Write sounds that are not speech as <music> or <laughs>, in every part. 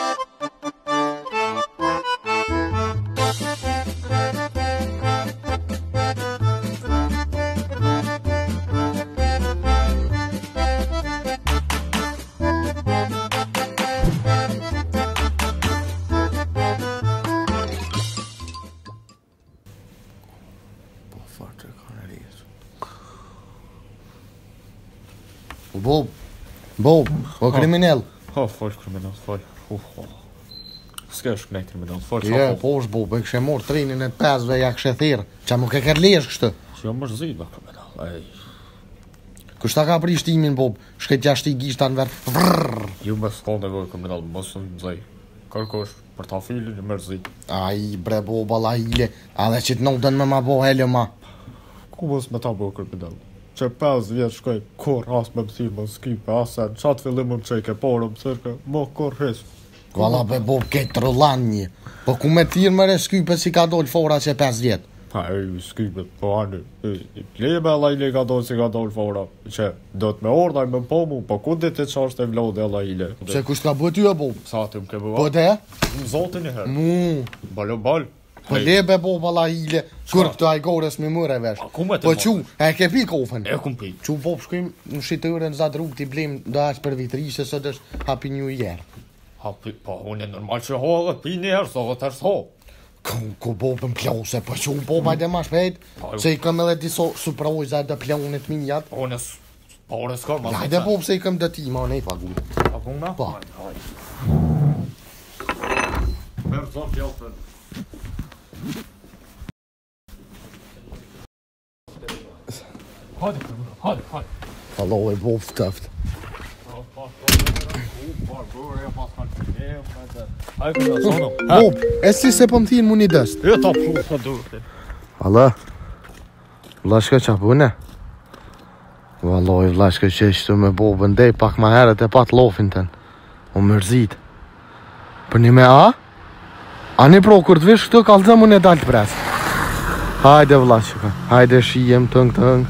É bobo. Bobo. o oh. criminal. Oh, foi criminoso, foi. Uf, uh, uf, uh. është këne me kriminal, fër që a po. Po është e kështë e morë trinin e pesve, ja jo, kështë e thirë. Që a mu ke kërlisht kështë? Që a mërë zidë, bë, kriminal. Kushta ka bërë ishtë timin, bob, shket ta ka më për ta fillin, më mërë zidë. Aj, bre, boba la hillë. Ko Allah për bo këtë rëllan një Po ku me thirë mërë skype si ka dollë fora që e 5 vjetë Pa e skype po anë Lebe Allah i le ka dollë si ka dollë fora Që do të me ordaj me po mu Po ku dhe të qashtë e vlau dhe Allah i le Që kusht ka bëti e bo? Sa të më ke bëva? Po dhe? Më zote një herë Mu Balë balë Po le be bo bala hile, kur këtë a gores me mërë vesh Po që, e ke pi kofën E ku më pi Që u bo pëshkujmë në shiturën za drugë t'i blim dhe ashtë për vitrishë Së dësh hapi një ujerë A për, pa, po, unë e normal që ha, dhe pi njerë, sa dhe të është ha. Këmë ku bobën pleon, se po që unë boba po edhe ma shpejt, po, se i këm edhe diso supravojzat dhe pleonit min jatë. Ha, nësë, pa, orë e s'ka, ma... Ja, Lajde po se i këm dhe ti, ma, ne i pagunë. Pagunë, na? Pa. Mërë, zonë, pjotën. Hadi, hadi, hadi. Allah, e bobë të eftë. Bob, e si se pëmë po thinë muni dëst? Jo, po e ta përru, sa du. të. Alla, vla qa përru, Valoj, vlashka i vla shka që ishtu me Bob, ndej pak ma herët e pat lofin tënë. O mërzit. Për një me a? A një pro, kur të vishë këtë, kalëzëm unë e dalë të presë. Hajde, vla Hajde, shijem, tëngë, tëng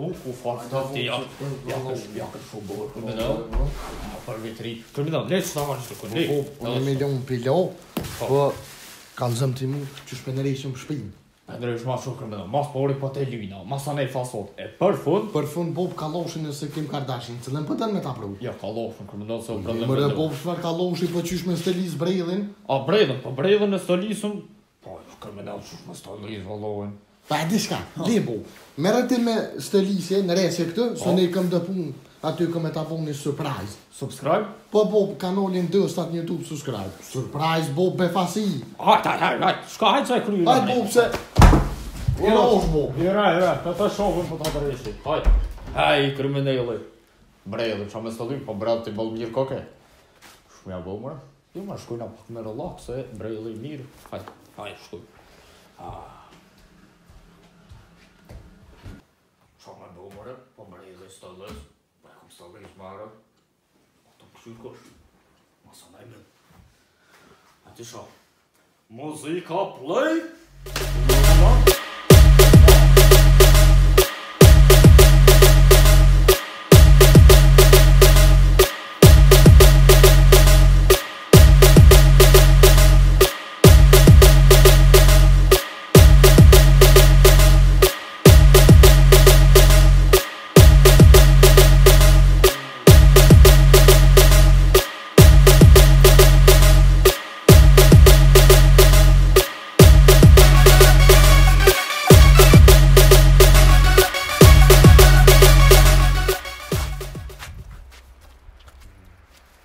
ku ku fort do ti ja ja ku ja ku futboll po më do po, po, për vetri për më le të shohësh të kundë po më do un pilo po, po kanë zëm ti mu që shpenderi ishëm shpin Andrej është ma shumë kërë më dhe, mas pori po të lujna, mas e fasot, e për fund? Për fund, bob kaloshin e se kem kardashin, cëllën pëtën me ta pru? Ja, kaloshin, kërë më dhe, se o brëllën më dhe. Mërë bob kaloshin, po qysh me stelis brejlin? A, brejlin, po brejlin e stelisën? Po, jo, kërë më dhe, qysh me stelis, Pa e di shka, di Me rëti me në resi këtë, së po. ne këm punë, aty këm e të avon një surprise. Subscribe? Po, po, kanonin dë, së të një tupë, subscribe. Surprise, bo, befasi. A, ha, ha, ha, shka hajtë sa e kryu. Hajtë, bo, pëse. I rosh, bo. I ra, i ra, ta ta po ta të resi. Hajtë. Hajtë, kriminelli. Bre, dhe qa me stëllim, po bre, ti bëllë mirë koke. Shumja bo, mërë. Jo, shkujna pak me relaxe, bre, i mirë. Hajtë, hajtë, shkujnë. Ah. stal lez, pa je kom stal ga izmara, a tam kšil koš, a sa najmen. A ti šal, muzika play!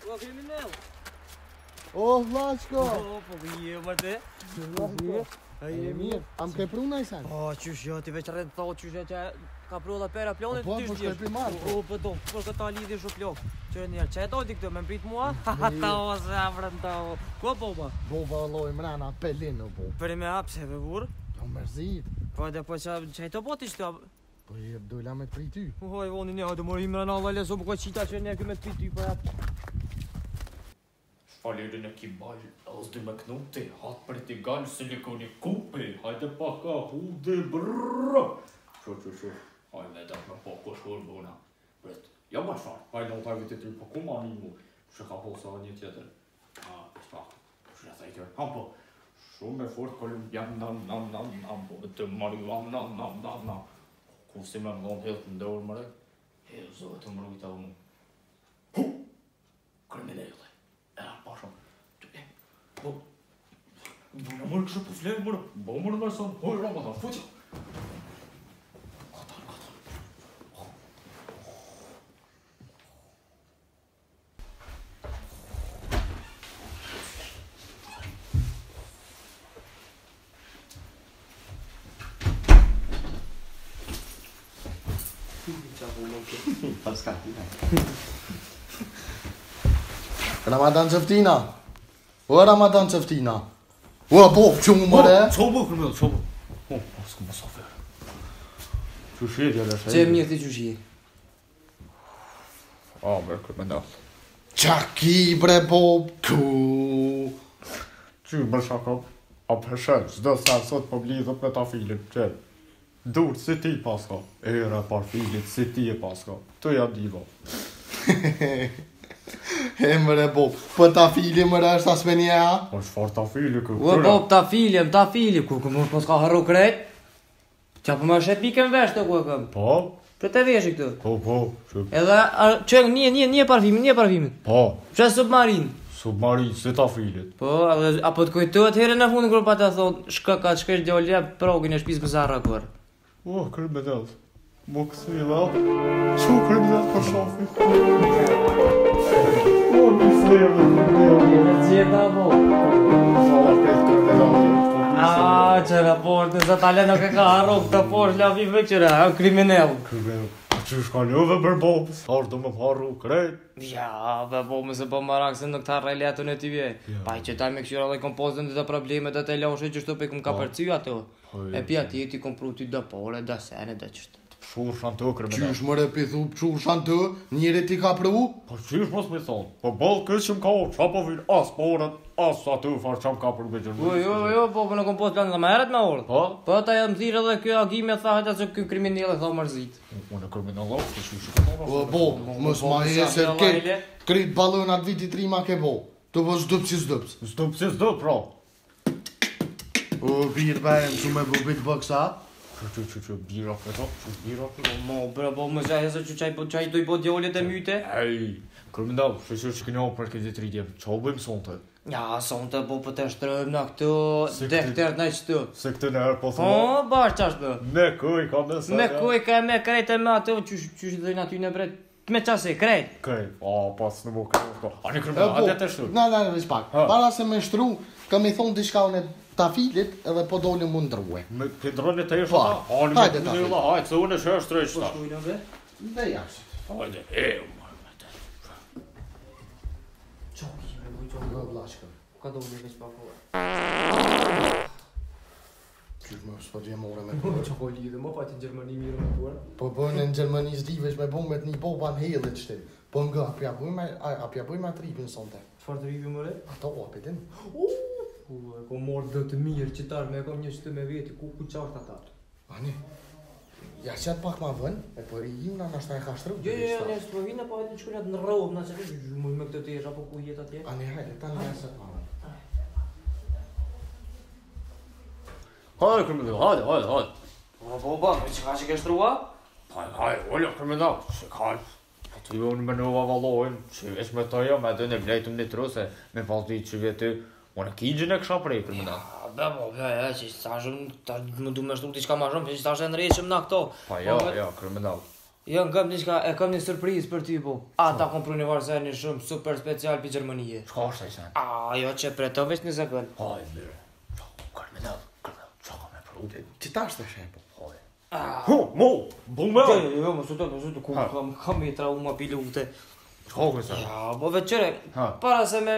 O, oh, kemi nëllë. O, vlasko. O, po, një po, e mërë të. Vlasko. A je mirë. Am ke pru në i sanë? O, që shë, jo, ti veç të thot që shë, që ka pru dhe pera plonit, ti shë djeshë. Po, po, po shkëpi po. O, po, do, po, këta lidi shë plokë. e njerë, që e këtë, me mbrit mua? <laughs> Ha, ta o, se avrën ta o. Ko, boba? boba? Bo, va, loj, mrena, pelin, o, Për me apse, ve vur? Jo, mërzit. Po, dhe, po, që e të poti qëta? Po, jep, dojla me të prit ty. Po, hoj, voni, një, hajde, mërë, imrena, lale, so, po, qita që e njerë, këmë të prit ty, po, në e kimbal, dhe me knuti, hatë për t'i ganj, koni kupi, hajde paka, hu dhe atë po, Ah, jo po po fort, Jam nam nam nam nam, nam nam nam 뭐야 뭘 그저 보세요 뭐라 뭐 모르는 말 써? 뭘 그런 거다 보지. Ramadan Ceftina! O Ramadan Ceftina! Ua, po, që po, më mërë e? Qo bu, kërmë, qo bu. Po, po, s'ku më sofe. Që shi e tjë dhe shi? Që e mirë të që shi? A, bre, kërmë në dalë. Qa bre, po, ku? Që më shako? A përshën, zdo sa sot po blizot me ta filin, që? Durë, si ti pasko? Ere, par filin, si ti e pasko? Të ja divo. <laughs> E mërë Bob, për po ta fili mërë është asme një a? Po shfar ta fili kërë? Ue Bob, ta fili, më ta fili, kërë këmë është pas ka hërru krejt? Qa për më është e pikën veshtë të kërë këmë? Po? Për të veshë këtë? Po, po, që... Edhe, që një, një, një parfimin, një parfimin? Po? Që submarin? Submarin, se ta filit? Po, edhe, apo të kujtojt herë në fundë në grupa të thonë, shka ka të shkesh djollja, progin e Nëse Talenok e ka harok të posh, la vi veqere, a kriminell Kriminell A që është ka njove për bobës Arë do më paru krejt Ja, për bobës e për po më rakë se në këta rrejle atë në t'i vje Pa i që taj me këshira dhe kompozën dhe të problemet dhe të lëshe që pe këm ka po. përcija ato po, E pja ti ti kom ti dhe pole, dhe sene dhe qëtë Qush anë të kërë me Qush më re pithu, qush anë të, njëre ti ka pru? Po qush mos me thonë, po bëllë kështë që më ka o, qa po vinë, as po orët, as sa të ufarë që më ka për gëgjërë. Jo, jo, jo, po për po, në kom posë planë dhe më herët me orët. Po? Po ta jam zirë dhe kjo agime e thahet e që kjo kriminil e thomë mërzit. Po në kriminalov, të qush e Po, po, mos ma e se ke, krit balon atë vitit rima ke bo. pro. O, çu çu çu çu biro këto, çu biro këto, mo bra bo më zaje sa çu çaj po çaj do i bë djalë dhe myte. Ai, kur më ndau, çu çu çkënjo për këtë tri ditë. Çau bëm sonte. Ja, sonte po po të shtrojmë na këtu, dehter na këtu. Se në herë po thonë. Po, bash çash bë. Me kuj ka me sa. Me kuj ka krejt e më atë që çu çu dhën aty në bret. Me çase kret. Kret. O, po s'në bukë. Ani kur atë të shtu. Na na, më Para se më shtru, kam i thonë diçka unë ta filit edhe po doli mund ndruaj. Me pendroni të jesh ata. Po, hajde ta. Hajde, hajde, se unë shoh shtrej shtat. Po shkoj në jashtë. Hajde, e u marrë atë. i me bujë çok në Ka dobë me vetë bakuar. Kjo më s'po me bërë. <laughs> Po, qo po lidhe, më pa që në Gjermani mirë me bërë. Po në Gjermani s'livesh me bërë me të një po pa në helë të shtimë. Po nga, apja bëjmë atë ripin Qëfar të më re? Ato, apetin. Uuu, ku e kom morë dhe të mirë qëtarë me e kom një qëtë me vjeti, ku ku qarë ka Ani, ja që pak ma vënë, e për po i ju nga nga shta e ka shtërëm? Jo, jo, jo po në së provinë, po e të qëkurë atë në rrëvë, në që të gjithë, me këtë të jeshë, apo ku jetë atje? Ani, hajde, ta në jasë atë ma vënë. Hajë, kërë me dhe, hajë, hajë, hajë. Po, po, ba, po, me që ka që ke Ti unë me nuva valojnë, që vesh me të jo, me të në blejtëm një trusë, me falti që vjetë Unë ke gjë në kshop rreth për mua. Ja, po, ja, ja, si sa jam, ta më duam ashtu diçka më shumë, si tash e ndriçëm na këto. Po, jo, jo, kriminal. Jo, ngam diçka, e kam një surprizë për ty po. Ata kanë pronë varzën e shumë super special për Gjermaniën. Çka është ai sa? Ah, jo, çe pretovesh në zakon. Po, mirë. Po, kriminal. Çka më prodhë? Ti tash tash po. po, e po. Ah, hu, mo, bomba. Jo, mos sot, mos sot, ku kam kam i trau mapilute. Çka është ai? Ja, po vetë Para se më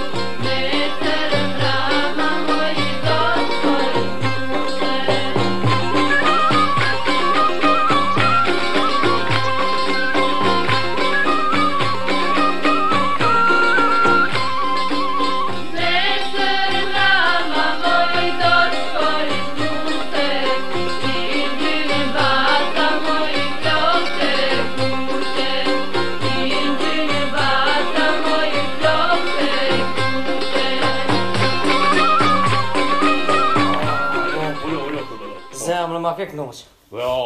ke knoqë. Jo,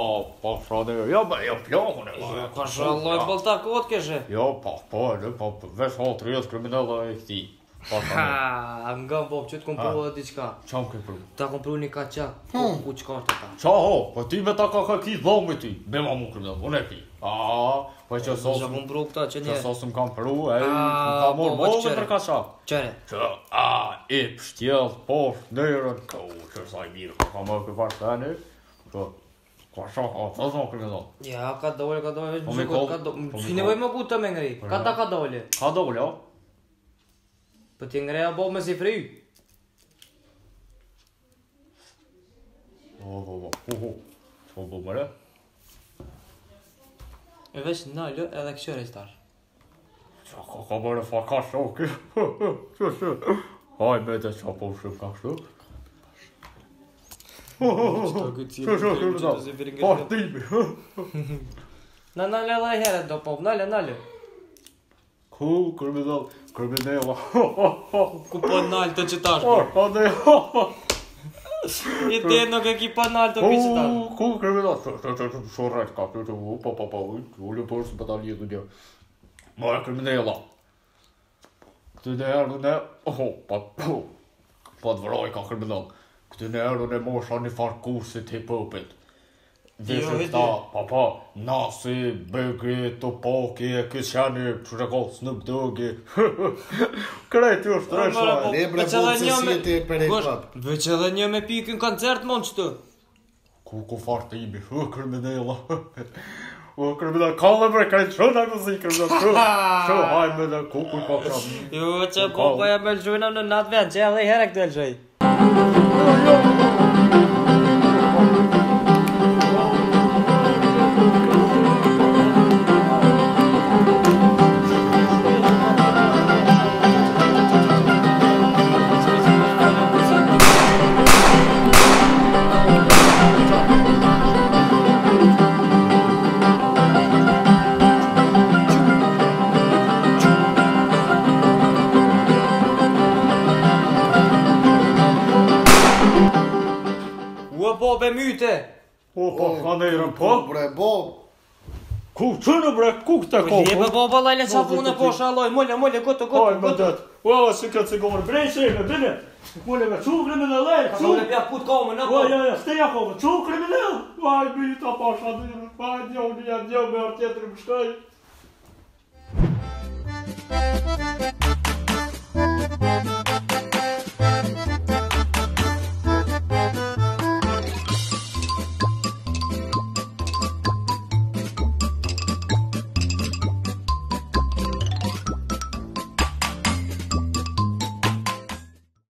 po shodi, jo, ba, po, jo, pjohën e bërë. Jo, ka po, shalloj bëllta kotë keshe. Jo, po, po, edhe, po, po vesh o, të rjetë kriminal e këti. Pa, ha, nga më bëbë, që të kompru edhe diqka. Qa më kempru? Ta kompru një ka qa, ku, hmm. ku qka të ta. Qa, ho, po ti me ta ka ka ki dhomë ti, me ma mu kriminal, unë e ki. A, po që sosë... më, kompru që një... Që sosë më kam pru, e, më ka mor bëbë për ka qa. Qere? Që, a, i pështjel, po, nëjërën, ka u, që saj mirë, ka më këpar të po. kasha ka të thotë dhe ma këllin do? Ja, ka dole ka dole po po Më gjyku ka kadoli Që nëvojë më kutë me ngri? Po Kata ka dole? Ka dole, jo Pëtë i ngri a bo me si fri? Oh, oh, oh, oh Që po më bë mëre? E veç në nalë edhe kështë qërë i stashë ka ka mëre fa ka shokit Që që? <laughs> Haj me te qapo ushim ka shok На ноля лагера допов, ноля ноля. Ку, кримінал, кримінева. Купональ, то читаш. Іди, ну який паналь, то читаш. Ку, кримінал, шорать, как ти там, папа, Оля Борс батальйон дня. Моя кримінела. Ти не, не, ого, подвройка кримінал. këtë në erën e mosha një farë kursit hip-hopit. Dhe jo, ta, pa pa, nasi, bëgri, të poki, e kësë janë që në kohë snëp dëgi. Krej, ty është të reshë, e po, bre që si e ti e për e kap. edhe një me pikë në koncert mon që të. Ku ku farë të imi, hë, kërmenela. <laughs> U kërmina kallë bre, kaj që në kësë i kërmina të. <laughs> Që hajme dhe ku ku po ka prabë. Jo, që ku po, po e me lëgjujna në natë vend, që e dhe i herë këtë lëgjujnë. ¡Gracias! dite. Po, po, po, ka në po. Bre, bo. Ku, që në bre, ku këtë e po, kohë? Jebë, bo, bo, lajle, sa punë, po, po shaloj, molle, molle, gotë, gotë, gotë. Ajme, dëtë, uava, si këtë se se e bine. Molle, me qukë, kremë dhe lejë, qukë. Ka pja putë kohë, në po. Ja, ja, ste ja kohë, qukë, kremë dhe lejë. Uaj, bëj, ta pa shadirë, uaj, djo, me arë tjetër